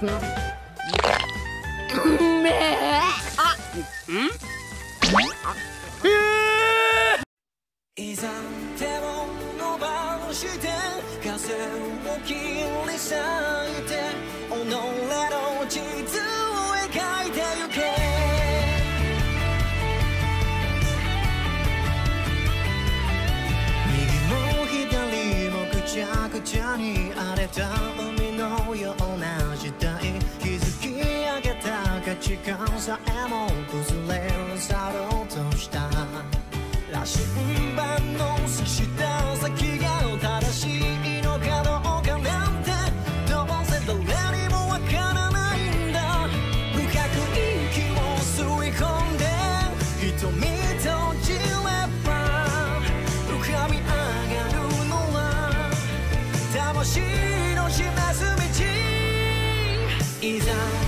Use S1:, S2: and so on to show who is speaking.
S1: うめえあんいざ手を伸ばして風を切り裂いて己の地図を描いてゆけ右も左もぐちゃぐちゃに荒れたた価値観さえも崩れ去ろうとした羅針盤の刺した先が正しいのかどうかなんてどうせ誰にもわからないんだ深く息を吸い込んで瞳閉じれば浮かび上がるのは魂の示す道。いざ